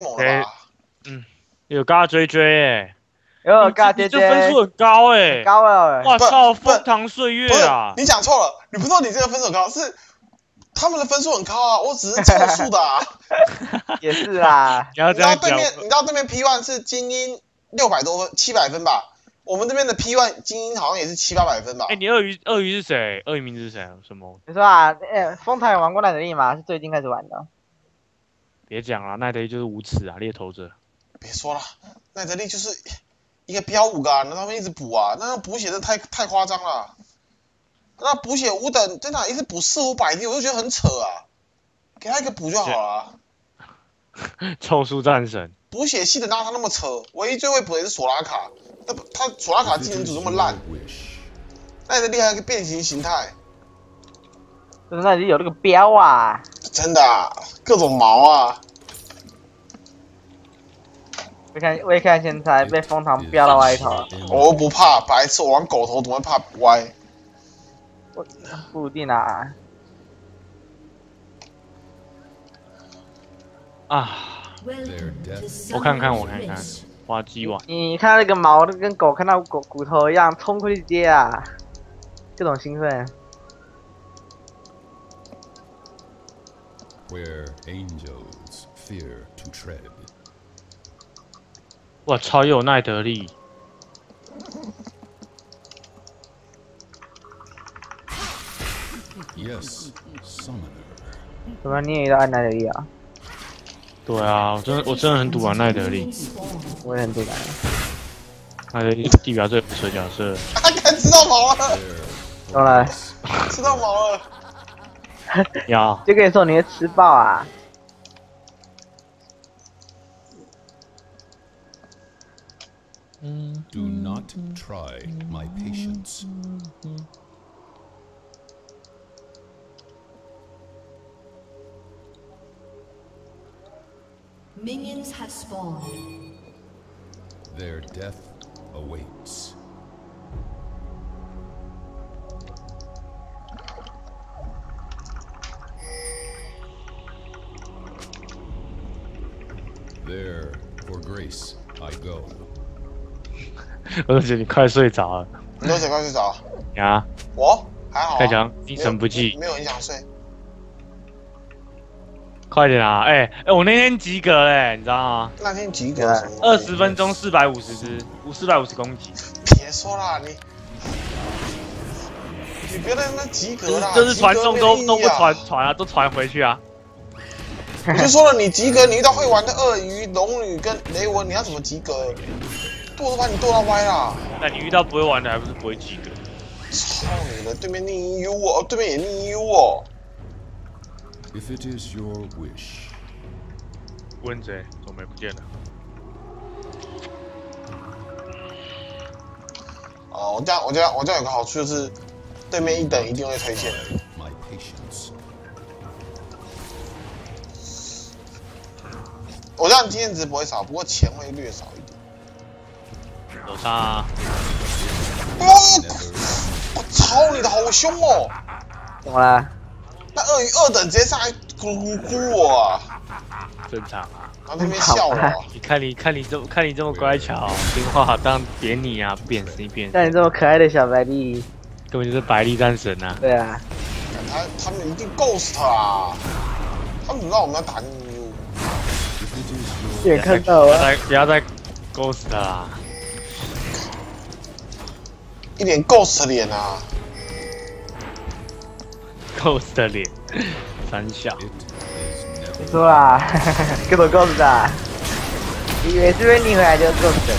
猛了吧？有嘎追追哎，哟，你嘎姐姐，这分数很高哎很，高了，哇不操，不疯唐岁月啊，你讲错了，你不知道你这个分数高，是他们的分数很高啊，我只是凑数的啊。也是啦，你知道对面，你知道对面 P one 是精英六百多分，七百分吧？我们这边的 P one 精英好像也是七八百分吧？哎，你鳄鱼鳄鱼是谁？鳄鱼名字是谁？什么？你说啊，哎，丰台有玩过奈德利吗？是最近开始玩的。别讲了，奈德利就是无耻啊，猎头者。别说了，奈德利就是一个标五个、啊，那他们一直补啊，那个补血真的太太夸张了。那补血五等真的一直补四五百滴，我就觉得很扯啊。给他一个补就好了啊、凑数战神，补血系的哪有他那么扯？唯一最会补的也是索拉卡，那不他索拉卡技能组这么烂，奈德利还有个变形形态，就是那里有那个标啊，真的、啊、各种毛啊！我看我一看现在被蜂糖标到歪头了，我又不怕白痴，我玩狗头怎么会怕歪？我不一定啊。啊，我看看，我看看。花鸡碗，你看到那个毛，都跟狗看到狗骨头一样，冲过去接啊，这种兴奋。Where angels fear to tread. 哇操，又有奈德利，Yes, summoner. 怎么你也遇到按奈德利啊？对啊，我真的我真的很赌啊奈德利，我也很堵然。奈德利地表最水角色，他该知道毛了，There 懂了，知道毛了。呀，就跟你说你会吃爆啊！ do not try my patience. Minions have spawned. Their death awaits. There, for grace, I go. 我都觉得你快睡着了你多久快睡着？呀，我还好、啊，太强，精神不济，没有很想睡。快点啊！哎哎，我那天及格嘞，你知道吗？那天及格？二十分钟四百五十只，五四百五十公斤，别说啦，你你别在那及格啦，就是传送都都不传传啊，都传回去啊。我就说了，你及格，你遇到会玩的鳄鱼、龙女跟雷文，你要怎么及格？剁都把你剁到歪啦！那你遇到不会玩的，还不是不会及格？操你的，对面逆 U 哦，对面也逆 U 哦。If it is your wish, 温贼怎么没不见了？哦，我这样我这样我这样有个好处就是，对面一等一定会推线我让你经验值不会少，不过钱会略少一点。手上啊，哦，我操你的好凶哦！怎么了？那鳄鱼二等直接上来咕咕咕我啊，正常啊。然后那边笑我啊。你看你看你这么看你这么乖巧，听话，当扁你啊，扁死你扁死，像你这么可爱的小白丽，根本就是白丽战神啊！对啊，他他们一定 ghost 啊！他们怎么知道我们要打逆 U？If it is 也看到啊，不要再不要再 ghost 了啦！一脸 ghost 脸啊！ghost 的脸，三小 it is never 你说啦，各种告诉他，你以为这边逆回来就够神？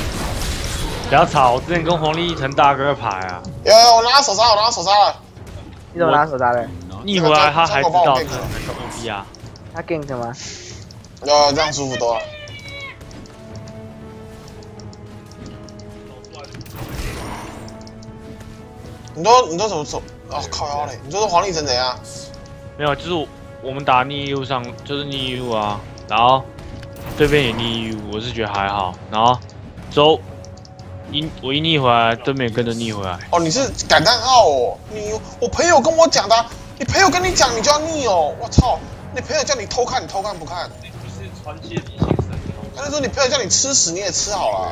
不要吵！我之前跟黄立成大哥牌啊，有有，我拿到手杀，我拿到手杀了。你怎么拿手杀的逆回来他还知道这个很牛逼啊！他 gank 吗？有有，这样舒服多了。你都你都怎么走？哦靠腰嘞！你说是黄立成怎样？没有，就是我我们打逆 U 上就是逆 U 啊，然后对面也逆 U，我是觉得还好，然后之后一我一逆回来，对面也跟着逆回来，哦，你是感叹号哦！你我朋友跟我讲的啊，你朋友跟你讲，你就要逆哦！我操！你朋友叫你偷看，你偷看不看？你不是传奇的地形神那时候你朋友叫你吃屎，你也吃好了。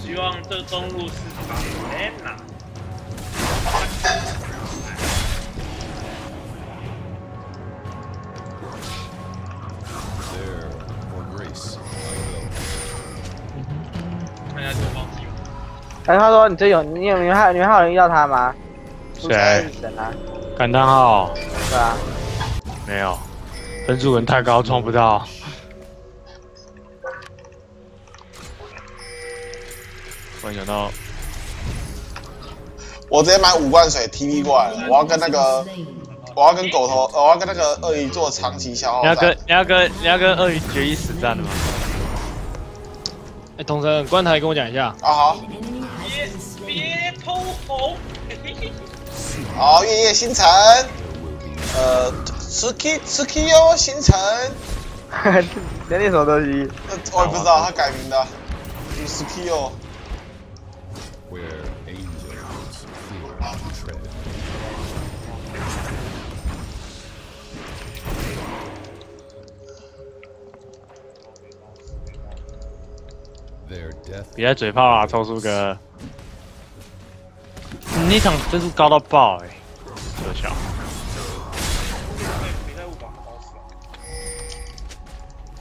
希望这中路市场 Anna。there 哎，他说你这有你有你们还有你们还有人遇到他吗？谁？感叹号对啊，没有，分数可能太高撞不到。突然想到，我直接买五罐水 TV 过来了，我要跟那个，我要跟狗头，呃我要跟那个鳄鱼做长期消耗你要跟。你要跟你要跟鳄鱼决一死战的吗？哎，同生关台跟我讲一下，啊好 slain. 别偷红。好，月夜星辰，呃 s k i s k i 哦，星辰，那那什么东西？呃我也不知道他改名的 s k i 哦。别再嘴炮啦，抽叔哥。你那场分数高到爆哎、可笑。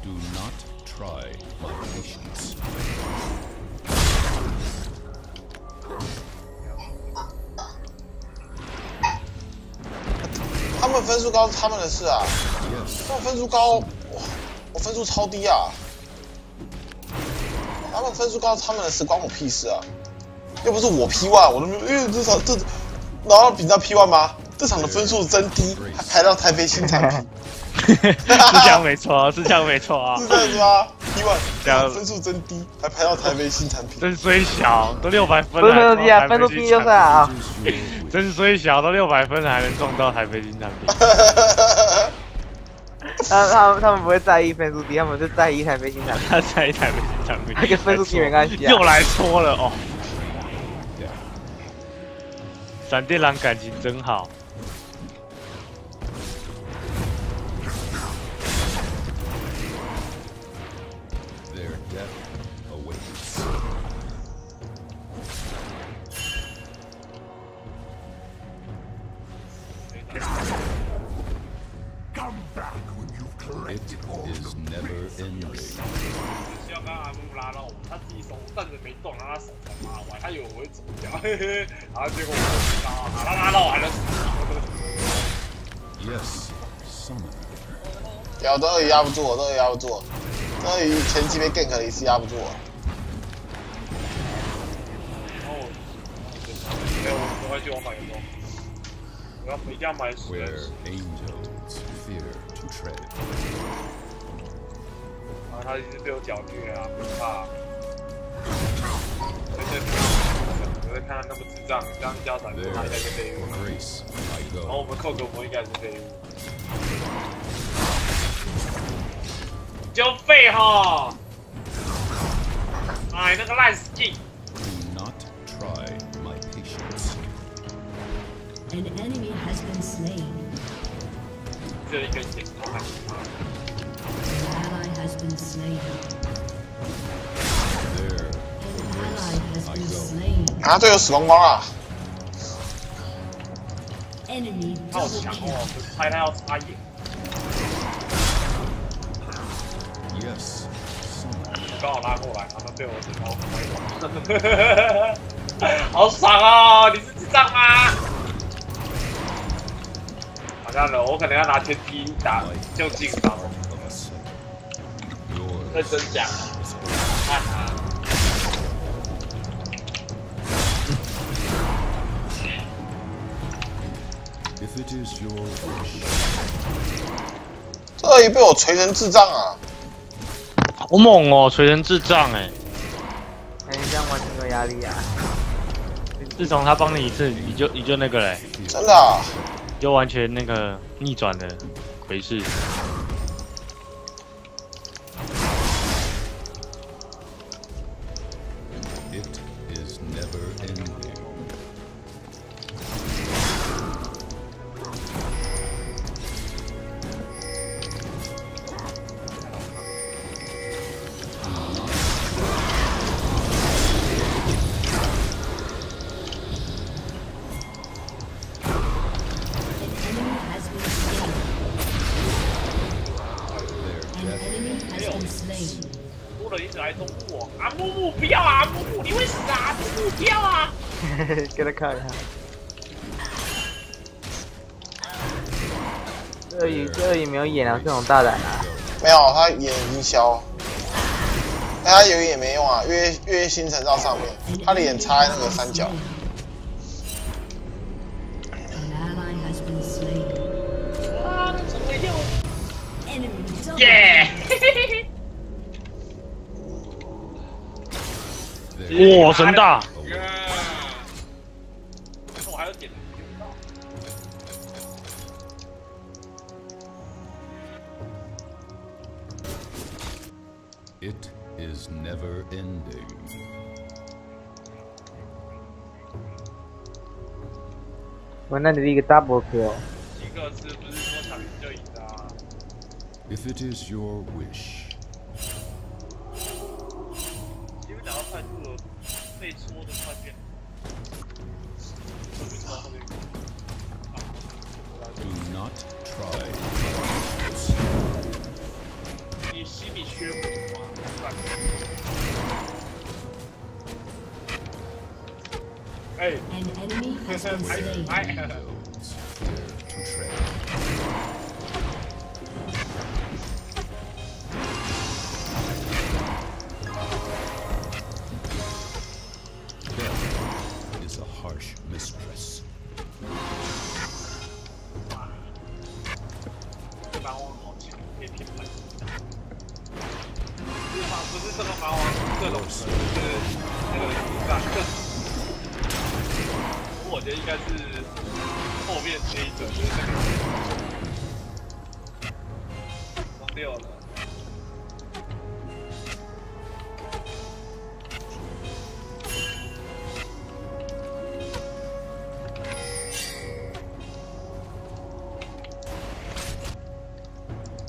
do not try my patience. 他们分数高是他们的事啊们分数高，我我分数超低啊。他们分数高是他们的事，关我屁事啊！又不是我 P one，我都没有，因为这场这，然后比较 P one 吗？这场的 分数真低，还排到台北新产品，是这样没错，是这样没错啊是。这样子吗？P one 这样分数真低，还排到台北新产品。真虽小，都六百分不是分，数低啊，分数低就算啊。真虽小，都六百分了 还能撞到台北新产品。他 他们他们不会在意分数低，他们就在意台北新产品。他在台北新产品，那跟分数低没关系啊。又来搓了哦。闪电狼感情真好需要刚阿木拉到我，他自己手站着没动，让他手才拉完，他以为我会走掉，嘿嘿，然后结果我拉到他，他拉到完了。Yes, 都鳄鱼压不住我，这鳄鱼压不住我。这鳄鱼前期被 gank 了一次，压不住我。然后我，没有，我快去往买个装，我要一定要买十 Where angels fear to tread. 他一直被我剿虐啊，不怕。我看他那么智障，刚交闪，他应该是废。然后我们扣哥不应该是废物，就废哈。哎，那个烂 skin。An enemy has been. Has been slain. There An ally has grace I been go. slain. 啊，队友死光光了。Enemy 他好 double 强 kill. 哦，猜他要插眼，Yes. 刚好拉过来，他们被我顶到开完，好爽哦！你是智障吗？好像了，我可能要拿天梯打就近打了.认 Yours 真讲，is 看啊。Your wish, 这鳄鱼被我锤成智障啊！好猛哦，锤成智障哎！哎，你这样完全没有压力啊！自从他帮你一次，你就你就那个嘞，真的、啊。就完全那个逆转的回事。要啊！给他看一下。鳄鱼，这鳄鱼没有演啊，这种大胆啊！没有，他眼已经消。但他有也没用啊，月月星辰到上面，他的眼插在那个三角。耶！哇，神大！我那里的一个 double kill，几个是不是说抢赢就赢的啊？If it is your wish, 因为打到快速了，被戳的快变。do not try. 你心里缺补吗？哎，An enemy has been 哎 slain. 王六了。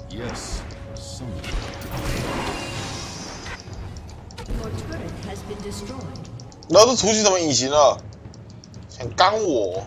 Yes, some Your turret has been destroyed. 然后这怎么隐形了？想干我？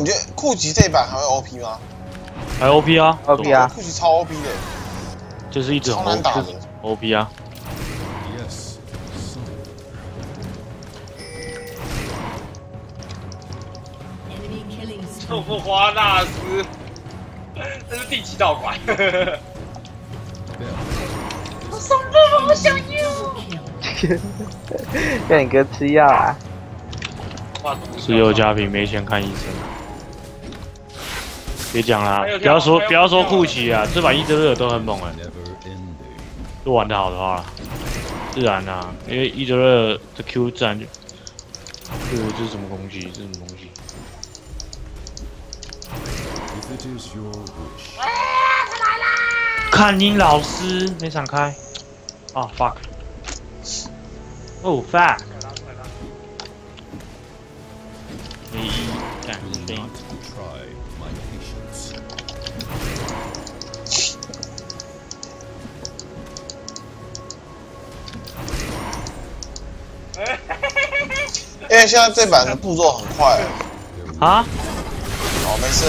你觉得酷奇这一版还会 OP 吗？还 OP 啊 OP 啊酷奇超 OP 的，就是一直超红难打的 OP 啊，Yes, spree. 腐花大师，这是第几道馆？death 送不我想要。让你哥吃药啊！哇，只有家贫没钱看医生。别讲啦，不要说不要说库奇啊，这把伊泽勒尔都很猛哎、never ending. 如果玩得好的话啦，自然啦、因为伊泽勒尔的 Q 自然就，这个这是什么攻击？这是什么攻击看音老师没闪开，啊 fuck，哦 fuck，为现在这版的步骤很快。啊？哦，没事。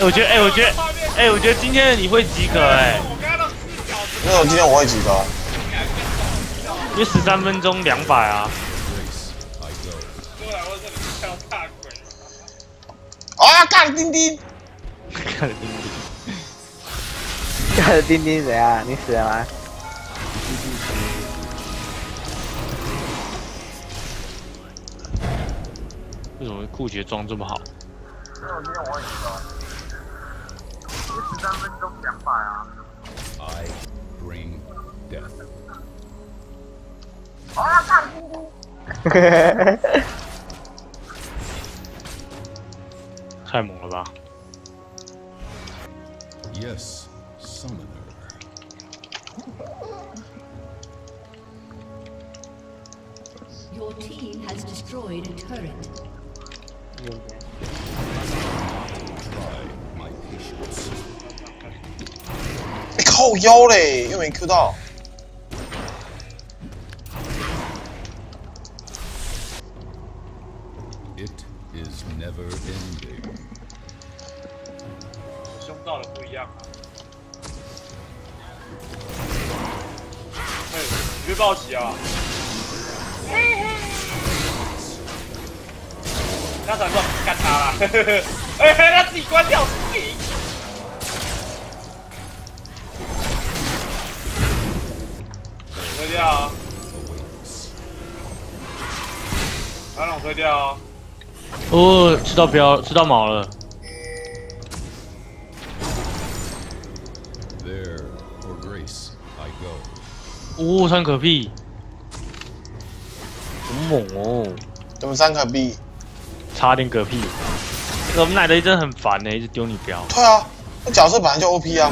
哎我觉得，哎、我觉得，哎、我觉得今天的你会及格哎、因为我今天我会及格？因为十三分钟两百啊。啊，干钉钉！看着钉钉，看着钉钉谁啊？你死了吗？为什么库杰装这么好？因为我今天我会几个？十三分钟两百啊！I bring death. 啊，干钉钉！太猛了吧！Yes, summoner. 靠腰嘞，又没 Q 到。哎，他自己关掉。推掉啊！Awaits. 把龙推掉啊！哦，吃到标，吃到毛了。There, for grace, I go. 哦，三可屁，好猛哦！怎么三可 B？差点嗝屁。我们奶的一真的很烦呢，一直丢你标。对啊，那角色本来就 OP 啊。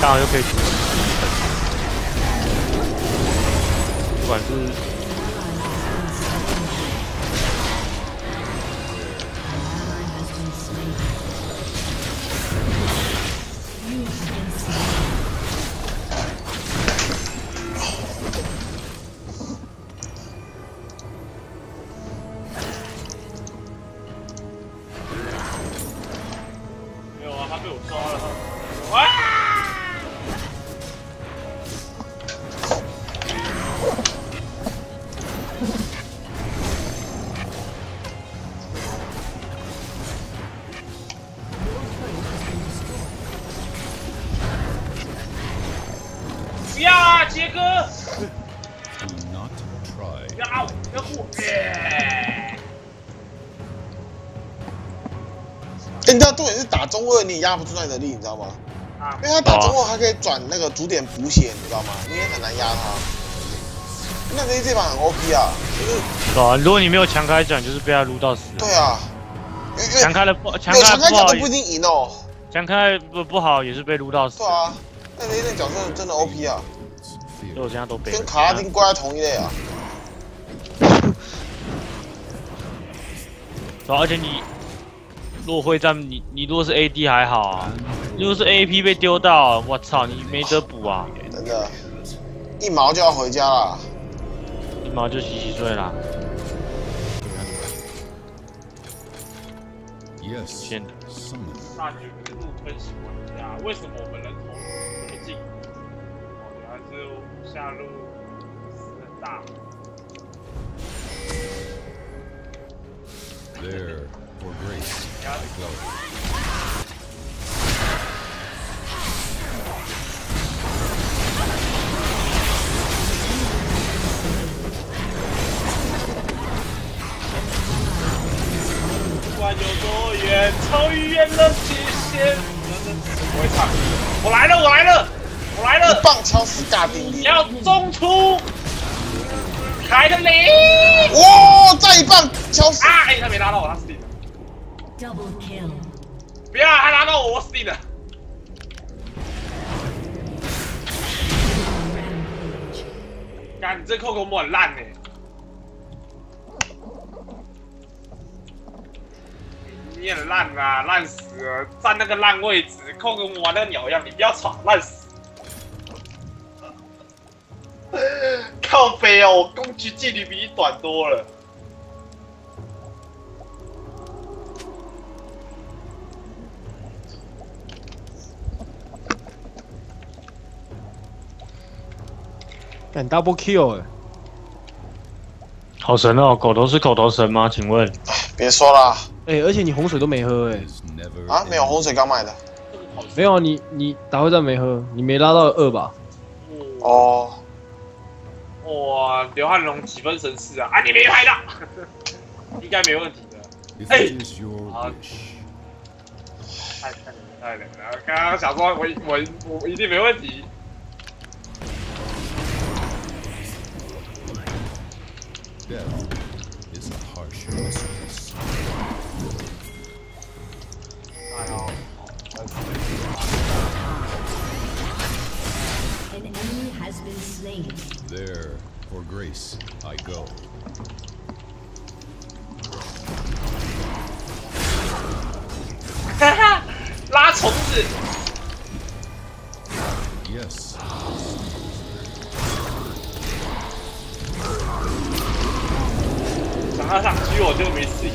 刚好又可以组。不管是你也压不住他的力，你知道吗？啊因为他打中后还可以转那个主点补血，你知道吗？你也很难压他。奈德利这把很 OP 啊，就是啊，如果你没有强开转，就是被他撸到死。对啊，因为因为强开了不强有开不好强开角都，不一定赢哦。强开不不好也是被撸到死对。啊，那雷电角色真的 OP 啊，所以我现在都被跟卡拉丁挂在同一类啊。对啊而且你如果会战，你你如果是 AD 还好啊，如果是 AP 被丢到，我操，你没得补啊，真的，一毛就要回家了。一毛就洗洗睡啦。Yes, 先的 summoner. 那就一路分析玩家，为什么我们人头这么近？哦，原来是下路死很大。There, for grace, I go. 不管有多远，超越了极限。我会唱，我来了，我来了，我来一了！棒敲死大丁丁。要中出，凯的雷！哇，再一棒敲死！啊，哎，他没拉到我，他死定了。Double kill. 不要，他拉到我，我死定了。干，你这扣扣木很烂呢。你很烂啊，烂死了，站那个烂位置，扣跟玩那个鸟一样，你不要吵，烂死。靠背哦，我攻击距离比你短多了。干 double kill 哎、好神哦，狗头是狗头神吗？请问？别说啦，哎、而且你红水都没喝哎、啊，没有.洪水刚买的。没有啊你你打会战没喝，你没拉到二吧？哦，哦，哇，刘汉龙几分神似啊！啊，你没拍到，应该没问题的。If Hey! it is your Ah. wish, 太太冷太冷了，刚刚想说我我我一定没问题。Death is a harsh mistress. An enemy has been slain. There, for grace, I go. yes. 拿上狙我就没事，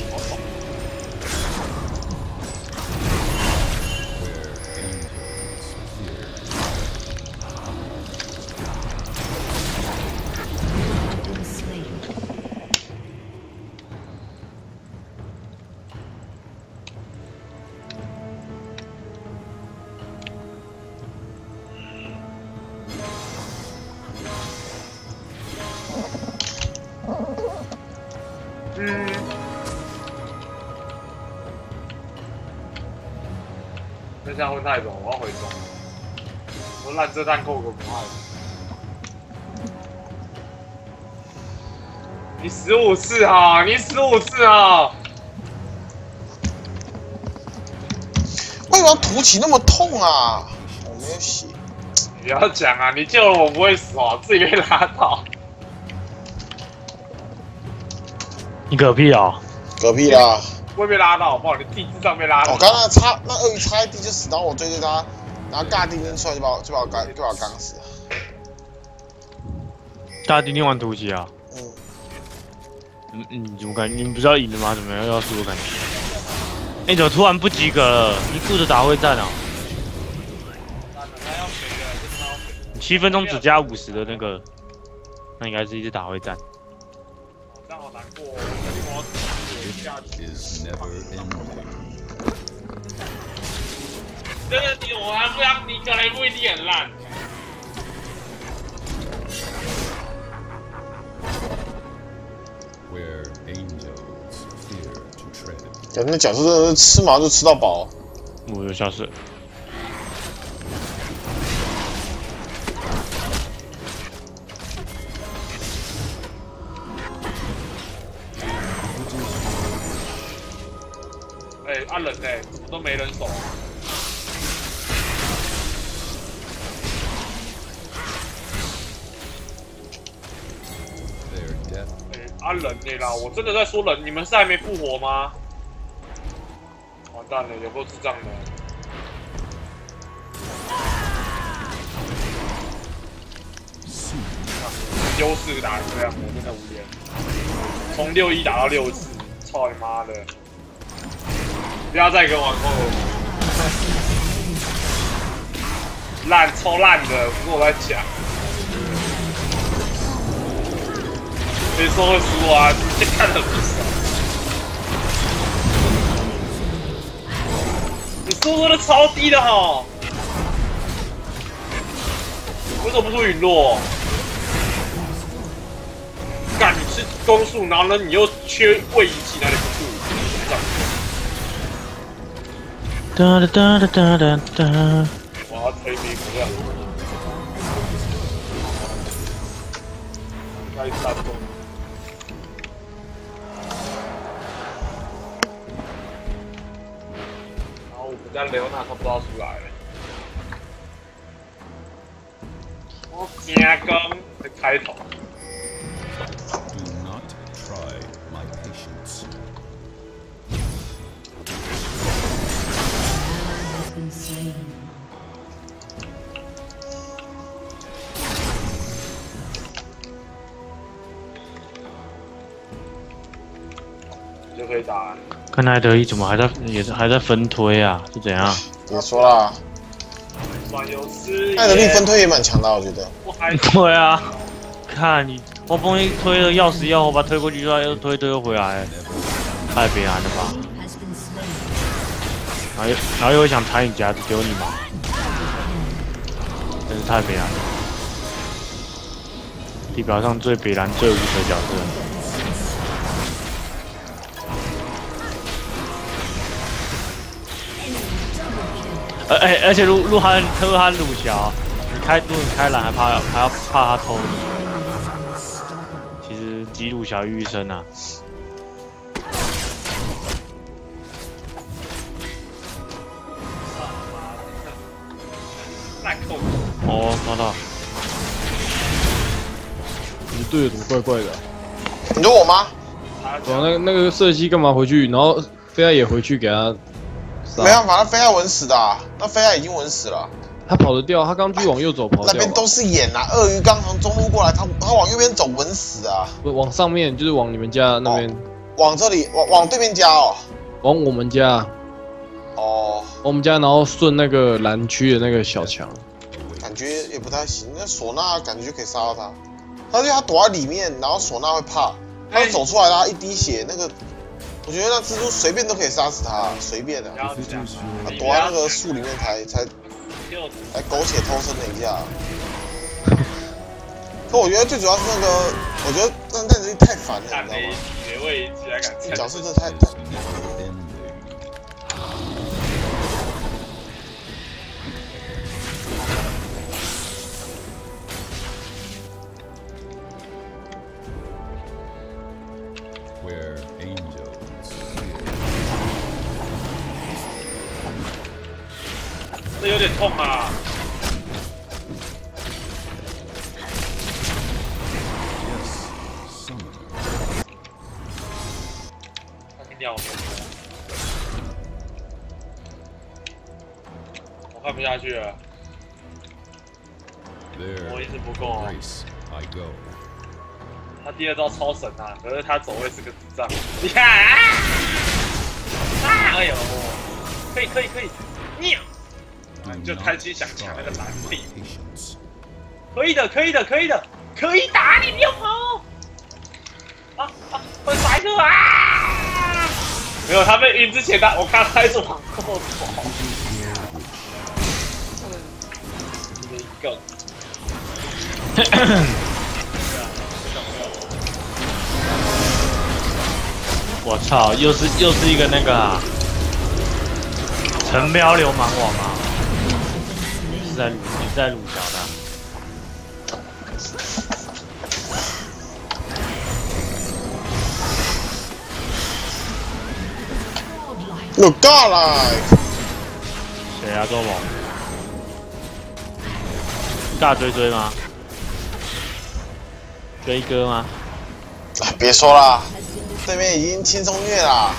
这样会太短，我要回中。我烂这弹扣个不害。你十五次啊！你十五次啊！为什么凸起那么痛啊？我没有血。不要讲啊！你救了我不会死哦，自己被拉到。你嗝屁啊！嗝屁啦！不会被拉到，好不好？你地质上被拉到。我刚刚差那鳄鱼差一地就死，然后我追着他，然后尬地扔出来就把我就把我干就把我干死了。大家今天玩突袭啊？嗯，嗯嗯，你怎么感觉？你们不是要赢的吗？怎么样要输的感觉？哎、你怎么突然不及格了？你顾着打会战啊？他要肥的，真的要肥的。你七分钟只加五十的那个，那应该是一直打会战。Never ending. 这个你我还不要，你可能不一定很烂。Where angels fear to tread. 感觉那角色是吃毛就吃到饱。我就消失怎么都没人手？their death 哎、按人呢、啦！我真的在说人，你们是还没复活吗？完蛋了，有够智障的。优势打成这样，我真的无言。从六一打到六四，操你妈的！不要再跟我玩烂超烂的，不是我在讲。谁说会输啊？你这看的不爽。你输真的超低的哈！为什么不出陨落？干，你是攻速，然后呢，你又缺位移技，哪里不出？这样哒哒哒哒哒哒。我要推迷不了。开始打中。然后我们家雷欧娜他不知道出来了。我加工的开头，看奈德一怎么还在也是还在分推啊？是怎样？我说啦，算有师艾德利分推也蛮强的，我觉得。我还对啊，看你我风一推了要死要活，把他推过去又又推推又回来，太悲哀了吧.然后又然后又想踩你夹子丢你嘛，真是太悲哀了。地表上最北蓝最无耻的角色。而而而且鹿鹿晗特别他鲁小，你开如果你开蓝还怕还要怕他偷你，其实吉鲁小于一身啊。哦，抓到。你队友怎么怪怪的、你说我吗？他对啊，那个那个射击干嘛回去？然后菲亚也回去给他没办法，他菲亚稳死的、啊，那菲亚已经稳死了。他跑得掉，他刚去往右走跑掉，那边都是眼啊，鳄鱼刚从中路过来，他他往右边走稳死啊，不往上面就是往你们家那边，往这里往往对面家哦。往我们家，哦，往我们家，然后顺那个蓝区的那个小墙。感觉也不太行。那唢呐感觉就可以杀到他，他就他躲在里面，然后唢呐会怕，他就走出来啦，一滴血那个，我觉得那蜘蛛随便都可以杀死他，随便的、不要 If it 讲 is 他 your 躲在那个树里面才才才苟且偷生了一下。可我觉得最主要是那个，我觉得那那人太烦了，你知道吗？角站，色真的太太这有点痛啊.他听见我没有？我看不下去了，我一直不够啊。他第二招超神啊，可是他走位是个智障。你看啊！啊！哎呦，可以可以可以，喵！就贪心想抢那个蓝，patience. 可以的可以的可以的，可以打你不要跑！啊啊！会杀一个啊！没有，他被晕之前他我看他一直往后走。我操，又是又是一个那个啊，城标流氓王啊！是在在鲁小的啊、有尬了！谁啊，周猛？大追追吗？追哥吗？哎别说啦，对面已经轻松虐啦。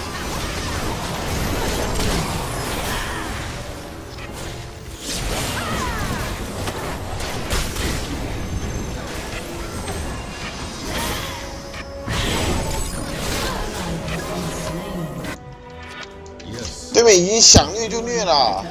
对面已经想虐就虐了。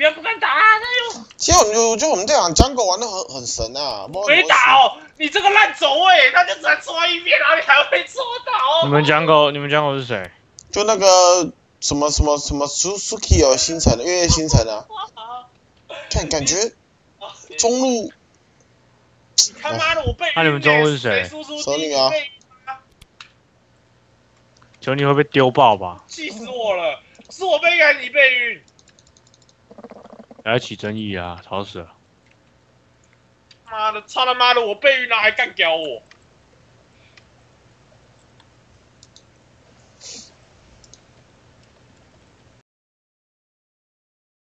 不要不敢打、啊，那有其实我们就就我们这场 jungle 玩的很很神啊，没打哦！你这个烂走位，他就只能抓一遍，然后你还会戳到。你们讲狗，你们讲狗是谁？就那个什么什么什么 Suzuki 哦，星辰的月月星辰啊，看感觉中路你他妈的我被晕欸。那你们中路是谁叔叔手女啊求你会被丢爆吧？气死我了！是我被晕还是你被晕？来起争议啊，吵死了！妈的，操他妈的，我被晕了还干屌我！